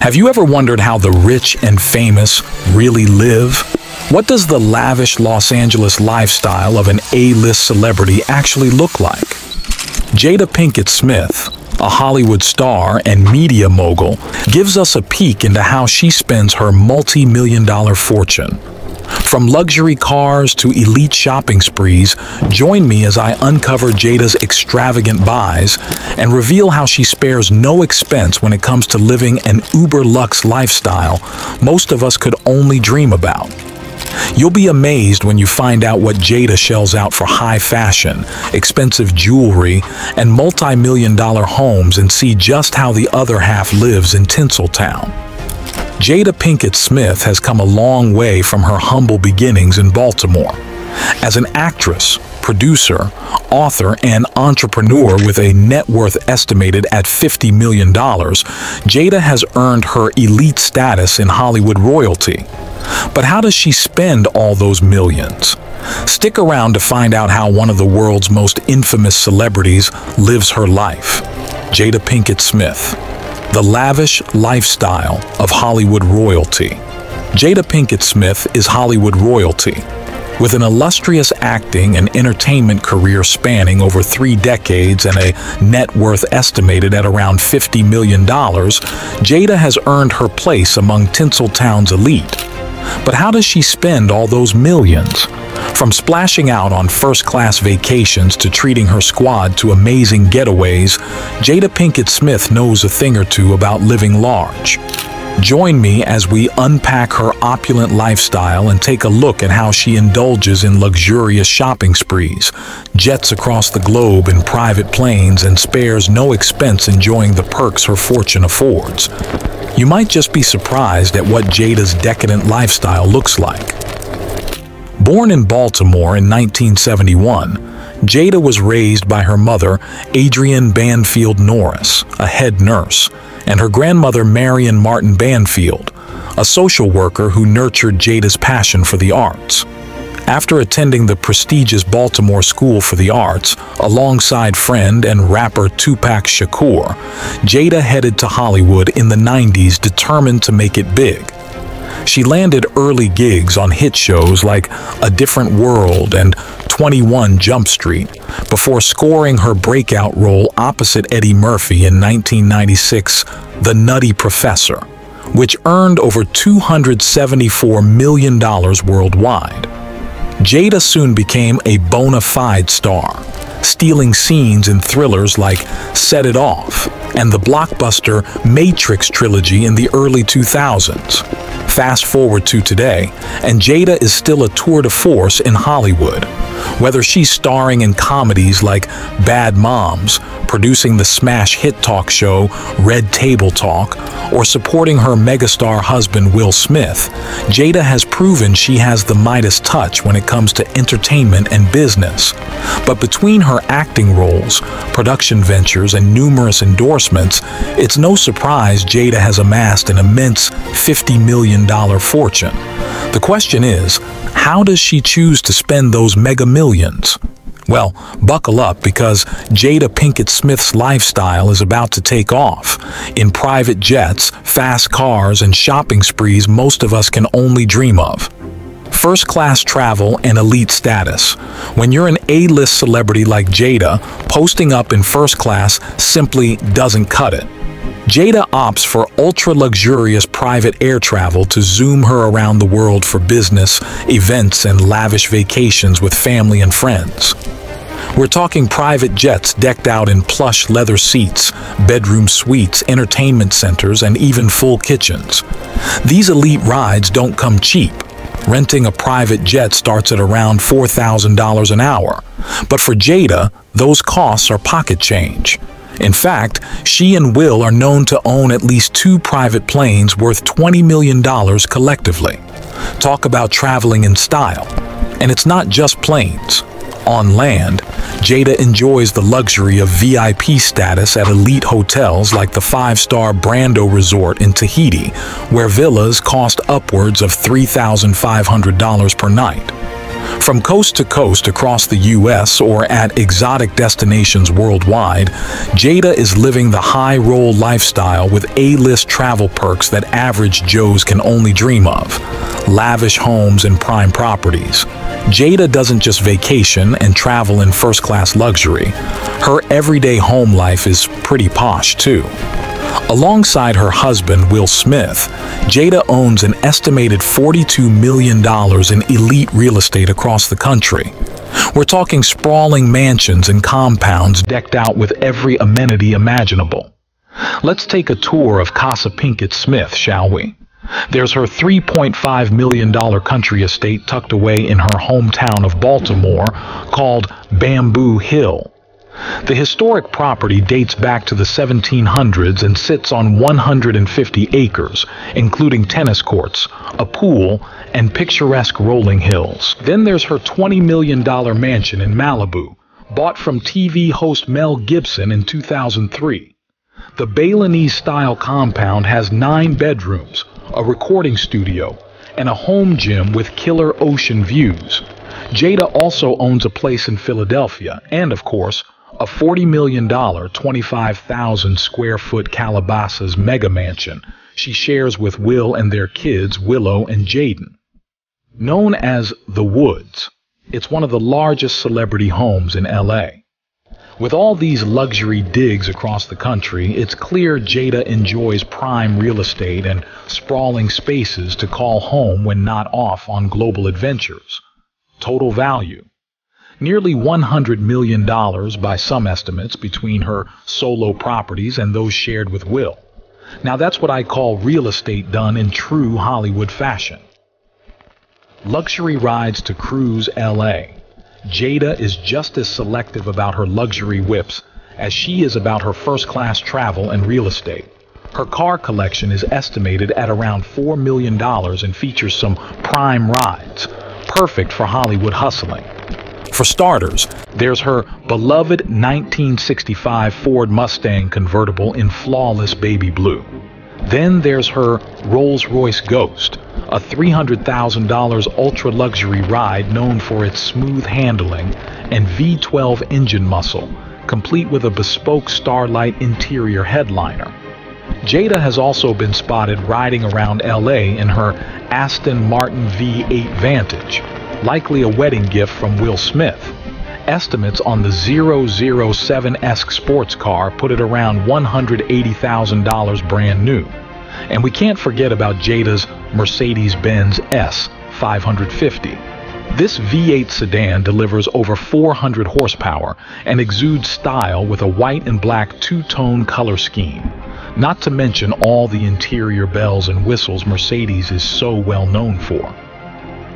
Have you ever wondered how the rich and famous really live? What does the lavish Los Angeles lifestyle of an A-list celebrity actually look like? Jada Pinkett Smith, a Hollywood star and media mogul, gives us a peek into how she spends her multi-million dollar fortune. From luxury cars to elite shopping sprees, join me as I uncover Jada's extravagant buys and reveal how she spares no expense when it comes to living an uber-luxe lifestyle most of us could only dream about. You'll be amazed when you find out what Jada shells out for high fashion, expensive jewelry, and multi-million dollar homes and see just how the other half lives in Tinseltown. Jada Pinkett Smith has come a long way from her humble beginnings in Baltimore. As an actress, producer, author, and entrepreneur with a net worth estimated at $50 million, Jada has earned her elite status in Hollywood royalty. But how does she spend all those millions? Stick around to find out how one of the world's most infamous celebrities lives her life. Jada Pinkett Smith the lavish lifestyle of Hollywood royalty. Jada Pinkett Smith is Hollywood royalty. With an illustrious acting and entertainment career spanning over three decades and a net worth estimated at around $50 million, Jada has earned her place among Tinseltown's elite. But how does she spend all those millions? From splashing out on first-class vacations to treating her squad to amazing getaways, Jada Pinkett Smith knows a thing or two about living large. Join me as we unpack her opulent lifestyle and take a look at how she indulges in luxurious shopping sprees, jets across the globe in private planes, and spares no expense enjoying the perks her fortune affords. You might just be surprised at what Jada's decadent lifestyle looks like. Born in Baltimore in 1971, Jada was raised by her mother, Adrienne Banfield Norris, a head nurse, and her grandmother, Marion Martin Banfield, a social worker who nurtured Jada's passion for the arts. After attending the prestigious Baltimore School for the Arts, alongside friend and rapper Tupac Shakur, Jada headed to Hollywood in the 90s determined to make it big. She landed early gigs on hit shows like A Different World and 21 Jump Street before scoring her breakout role opposite Eddie Murphy in 1996, The Nutty Professor, which earned over $274 million worldwide. Jada soon became a bona fide star, stealing scenes in thrillers like Set It Off and the blockbuster Matrix trilogy in the early 2000s. Fast forward to today, and Jada is still a tour de force in Hollywood. Whether she's starring in comedies like Bad Moms, producing the smash hit talk show Red Table Talk, or supporting her megastar husband Will Smith, Jada has proven she has the Midas touch when it comes to entertainment and business. But between her acting roles, production ventures, and numerous endorsements, it's no surprise Jada has amassed an immense $50 million fortune. The question is, how does she choose to spend those mega millions? Well, buckle up because Jada Pinkett Smith's lifestyle is about to take off. In private jets, fast cars, and shopping sprees most of us can only dream of. First class travel and elite status. When you're an A-list celebrity like Jada, posting up in first class simply doesn't cut it. Jada opts for ultra-luxurious private air travel to zoom her around the world for business, events, and lavish vacations with family and friends. We're talking private jets decked out in plush leather seats, bedroom suites, entertainment centers, and even full kitchens. These elite rides don't come cheap. Renting a private jet starts at around $4,000 an hour. But for Jada, those costs are pocket change. In fact, she and Will are known to own at least two private planes worth $20 million collectively. Talk about traveling in style. And it's not just planes. On land, Jada enjoys the luxury of VIP status at elite hotels like the five-star Brando Resort in Tahiti, where villas cost upwards of $3,500 per night. From coast to coast across the U.S. or at exotic destinations worldwide, Jada is living the high roll lifestyle with A-list travel perks that average Joes can only dream of. Lavish homes and prime properties. Jada doesn't just vacation and travel in first-class luxury. Her everyday home life is pretty posh, too. Alongside her husband, Will Smith, Jada owns an estimated $42 million in elite real estate across the country. We're talking sprawling mansions and compounds decked out with every amenity imaginable. Let's take a tour of Casa Pinkett Smith, shall we? There's her $3.5 million country estate tucked away in her hometown of Baltimore called Bamboo Hill. The historic property dates back to the 1700s and sits on 150 acres, including tennis courts, a pool, and picturesque rolling hills. Then there's her $20 million mansion in Malibu, bought from TV host Mel Gibson in 2003. The Balinese-style compound has nine bedrooms, a recording studio, and a home gym with killer ocean views. Jada also owns a place in Philadelphia and, of course, a $40 million, 25,000 square foot Calabasas mega mansion she shares with Will and their kids, Willow and Jaden. Known as The Woods, it's one of the largest celebrity homes in LA. With all these luxury digs across the country, it's clear Jada enjoys prime real estate and sprawling spaces to call home when not off on global adventures. Total value nearly $100 million by some estimates between her solo properties and those shared with Will. Now that's what I call real estate done in true Hollywood fashion. Luxury rides to cruise LA. Jada is just as selective about her luxury whips as she is about her first-class travel and real estate. Her car collection is estimated at around $4 million and features some prime rides, perfect for Hollywood hustling. For starters, there's her beloved 1965 Ford Mustang convertible in flawless baby blue. Then there's her Rolls-Royce Ghost, a $300,000 ultra-luxury ride known for its smooth handling and V12 engine muscle, complete with a bespoke Starlight interior headliner. Jada has also been spotted riding around LA in her Aston Martin V8 Vantage, likely a wedding gift from Will Smith. Estimates on the 007-esque sports car put it around $180,000 brand new. And we can't forget about Jada's Mercedes-Benz S 550. This V8 sedan delivers over 400 horsepower and exudes style with a white and black two-tone color scheme. Not to mention all the interior bells and whistles Mercedes is so well known for.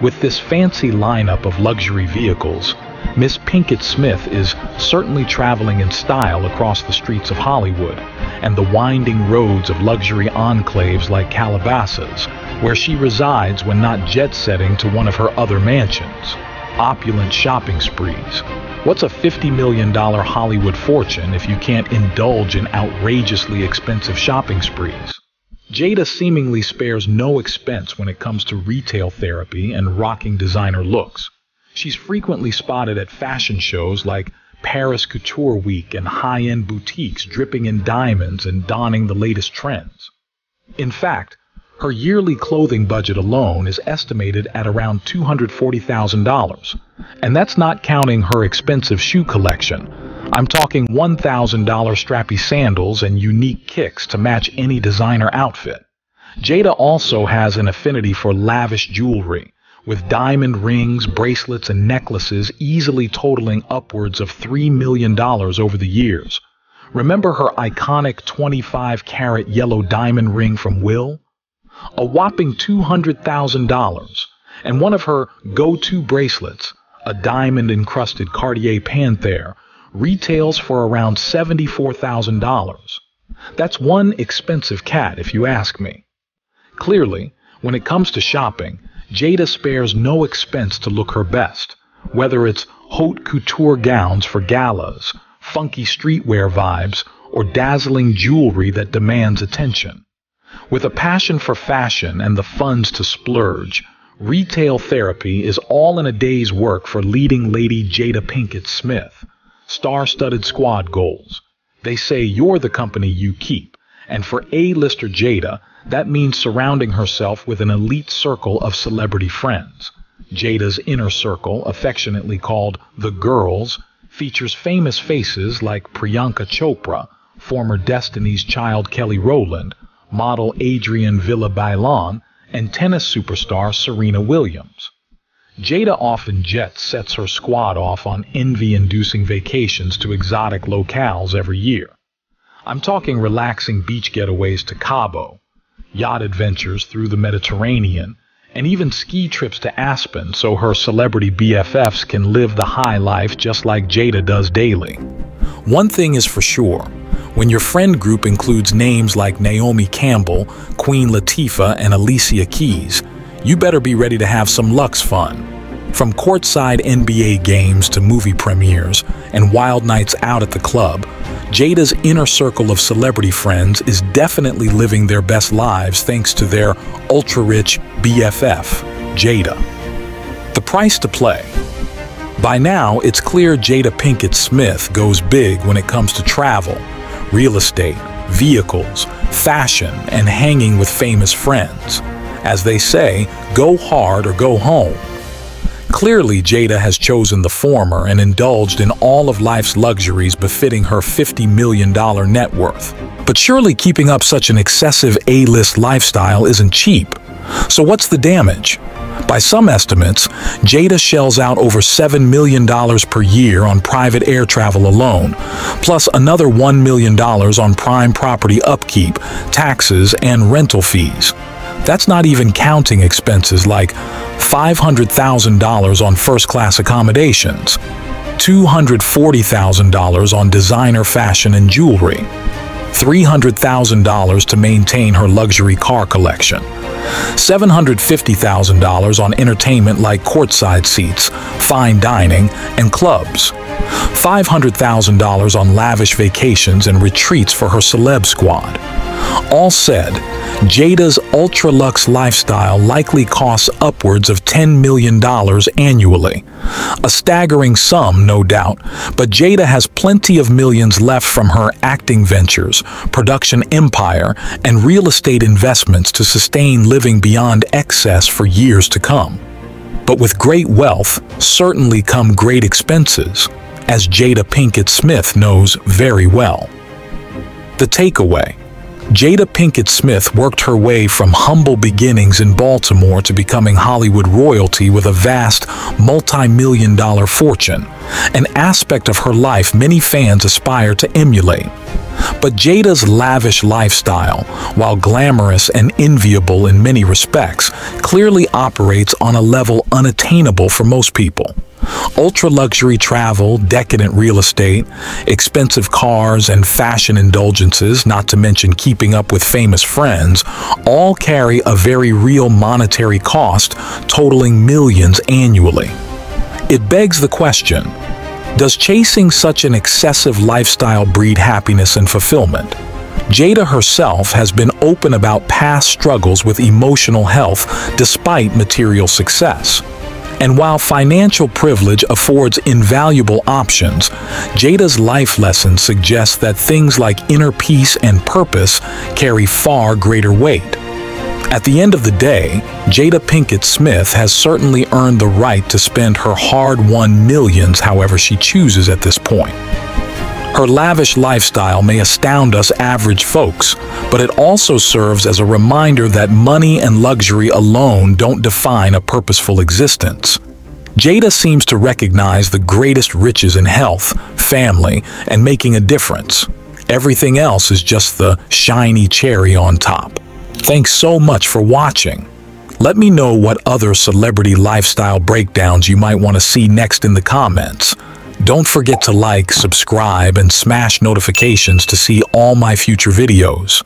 With this fancy lineup of luxury vehicles, Miss Pinkett Smith is certainly traveling in style across the streets of Hollywood and the winding roads of luxury enclaves like Calabasas, where she resides when not jet-setting to one of her other mansions. Opulent shopping sprees. What's a $50 million Hollywood fortune if you can't indulge in outrageously expensive shopping sprees? Jada seemingly spares no expense when it comes to retail therapy and rocking designer looks. She's frequently spotted at fashion shows like Paris Couture Week and high-end boutiques dripping in diamonds and donning the latest trends. In fact, her yearly clothing budget alone is estimated at around $240,000, and that's not counting her expensive shoe collection, I'm talking $1,000 strappy sandals and unique kicks to match any designer outfit. Jada also has an affinity for lavish jewelry, with diamond rings, bracelets, and necklaces easily totaling upwards of $3 million over the years. Remember her iconic 25 carat yellow diamond ring from Will? A whopping $200,000. And one of her go-to bracelets, a diamond encrusted Cartier Panthère, retails for around $74,000. That's one expensive cat, if you ask me. Clearly, when it comes to shopping, Jada spares no expense to look her best, whether it's haute couture gowns for galas, funky streetwear vibes, or dazzling jewelry that demands attention. With a passion for fashion and the funds to splurge, Retail therapy is all in a day's work for leading lady Jada Pinkett Smith. Star-studded squad goals. They say you're the company you keep. And for A-lister Jada, that means surrounding herself with an elite circle of celebrity friends. Jada's inner circle, affectionately called the Girls, features famous faces like Priyanka Chopra, former Destiny's Child Kelly Rowland, model Adrienne Villabailon, and tennis superstar Serena Williams. Jada often jet sets her squad off on envy-inducing vacations to exotic locales every year. I'm talking relaxing beach getaways to Cabo, yacht adventures through the Mediterranean, and even ski trips to Aspen so her celebrity BFFs can live the high life just like Jada does daily. One thing is for sure, when your friend group includes names like Naomi Campbell, Queen Latifah, and Alicia Keys, you better be ready to have some Lux fun. From courtside NBA games to movie premieres and wild nights out at the club, Jada's inner circle of celebrity friends is definitely living their best lives thanks to their ultra-rich BFF, Jada. The price to play. By now, it's clear Jada Pinkett Smith goes big when it comes to travel, real estate, vehicles, fashion, and hanging with famous friends. As they say, go hard or go home. Clearly, Jada has chosen the former and indulged in all of life's luxuries befitting her $50 million net worth. But surely keeping up such an excessive A-list lifestyle isn't cheap. So what's the damage? By some estimates, Jada shells out over $7 million per year on private air travel alone, plus another $1 million on prime property upkeep, taxes, and rental fees. That's not even counting expenses like $500,000 on first-class accommodations, $240,000 on designer fashion and jewelry, $300,000 to maintain her luxury car collection, $750,000 on entertainment like courtside seats, fine dining, and clubs, $500,000 on lavish vacations and retreats for her celeb squad. All said, Jada's ultra-luxe lifestyle likely costs upwards of $10 million annually. A staggering sum, no doubt, but Jada has plenty of millions left from her acting ventures, production empire, and real estate investments to sustain living beyond excess for years to come. But with great wealth, certainly come great expenses, as Jada Pinkett Smith knows very well. The takeaway Jada Pinkett Smith worked her way from humble beginnings in Baltimore to becoming Hollywood royalty with a vast, multi-million dollar fortune, an aspect of her life many fans aspire to emulate. But Jada's lavish lifestyle, while glamorous and enviable in many respects, clearly operates on a level unattainable for most people. Ultra-luxury travel, decadent real estate, expensive cars, and fashion indulgences, not to mention keeping up with famous friends, all carry a very real monetary cost totaling millions annually. It begs the question, does chasing such an excessive lifestyle breed happiness and fulfillment? Jada herself has been open about past struggles with emotional health despite material success. And while financial privilege affords invaluable options, Jada's life lesson suggests that things like inner peace and purpose carry far greater weight. At the end of the day, Jada Pinkett Smith has certainly earned the right to spend her hard-won millions however she chooses at this point. Her lavish lifestyle may astound us average folks, but it also serves as a reminder that money and luxury alone don't define a purposeful existence. Jada seems to recognize the greatest riches in health, family, and making a difference. Everything else is just the shiny cherry on top. Thanks so much for watching. Let me know what other celebrity lifestyle breakdowns you might want to see next in the comments. Don't forget to like, subscribe, and smash notifications to see all my future videos.